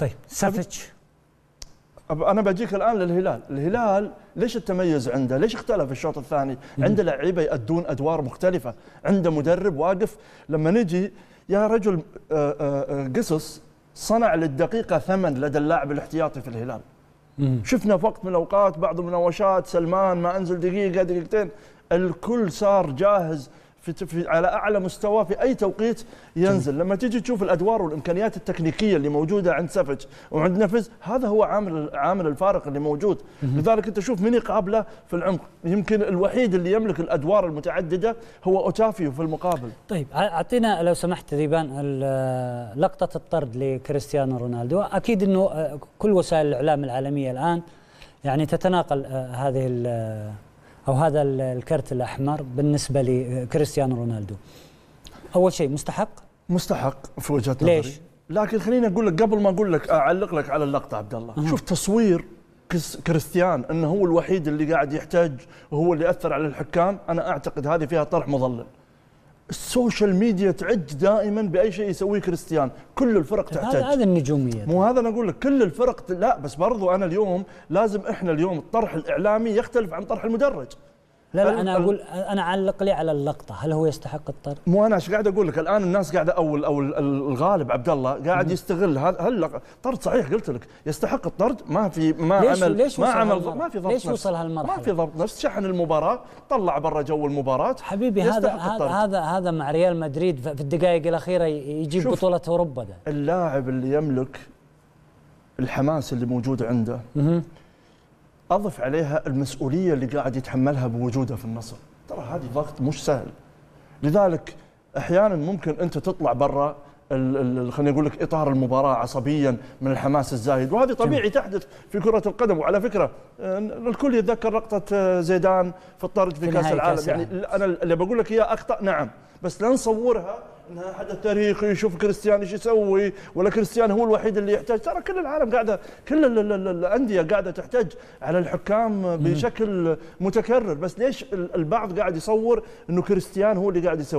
طيب سافيتش أنا بجيك الآن للهلال، الهلال ليش التميز عنده؟ ليش اختلف الشوط الثاني؟ عنده لعيبة يأدون أدوار مختلفة، عنده مدرب واقف. لما نجي يا رجل آه، آه، آه، قصص صنع للدقيقة ثمن لدى اللاعب الاحتياطي في الهلال. شفنا في وقت من الأوقات بعض المناوشات سلمان ما أنزل دقيقة دقيقتين. الكل صار جاهز. في, في على أعلى مستوى في أي توقيت ينزل. لما تيجي تشوف الأدوار والإمكانيات التكنيكية اللي موجودة عند سفج وعند نفس هذا هو عامل عامل الفارق اللي موجود. لذلك أنت شوف من يقابله في العمق. يمكن الوحيد اللي يملك الأدوار المتعددة هو أوتافيو في المقابل. طيب أعطينا لو سمحت ذيبان لقطة الطرد لكريستيانو رونالدو. أكيد إنه آه، كل وسائل الإعلام العالمية الآن يعني تتناقل آه، هذه أو هذا ال- الكرت الأحمر بالنسبة لكريستيانو رونالدو. أول شيء مستحق؟ مستحق في وجهة نظري. ليش؟ لكن خليني أقول لك قبل ما أقول لك أعلق لك على اللقطة عبد الله. شوف تصوير كريستيان إنه هو الوحيد اللي قاعد يحتج وهو اللي اثر على الحكام. أنا أعتقد هذه فيها طرح مضلل ال social media تعج دائما بأي شيء يسويه كريستيان. كل الفرق هذا تحتج هذا النجومية. مو هذا أنا أقول لك كل الفرق لا بس برضو أنا اليوم لازم إحنا اليوم الطرح الإعلامي يختلف عن طرح المدرج. لا لا أنا أقول أنا أعلق لي على اللقطة هل هو يستحق الطرد مو أنا إيش قاعد أقول لك الآن الناس قاعدة أو أو ال- الغالب عبد الله قاعد يستغل هذا هل طرد صحيح قلت لك يستحق الطرد ما في ما ليش- عمل ليش ما عمل؟ ما في ضبط ليش نفس. وصل هالمرحلة؟ ما في ضبط نفس شحن المباراة طلع برا جو المباراة حبيبي هذا هذا. هذا مع ريال مدريد في الدقائق الأخيرة يجيب. بطولة أوروبا ده اللاعب اللي يملك الحماس اللي موجود عنده. أضف عليها المسؤولية اللي قاعد يتحملها بوجوده في النصر. ترى هذه ضغط مش سهل. لذلك أحيانا ممكن أنت تطلع برا خليني أقول لك إطار المباراة عصبيا من الحماس الزايد. وهذه طبيعي تحدث في كرة القدم. وعلى فكرة آه، الكل يتذكر لقطة آه، زيدان في الطرد في, في كأس العالم. يعني أنا اللي بقول لك اياه أخطأ. نعم. بس لا نصورها حدث تاريخي يشوف كريستيان إيش يسوي ولا كريستيان هو الوحيد اللي يحتاج. ترى كل العالم قاعدة كل ال- ال- ال- الأندية قاعدة تحتاج على الحكام بشكل متكرر. بس ليش ال- البعض قاعد يصور إنه كريستيان هو اللي قاعد يسوي؟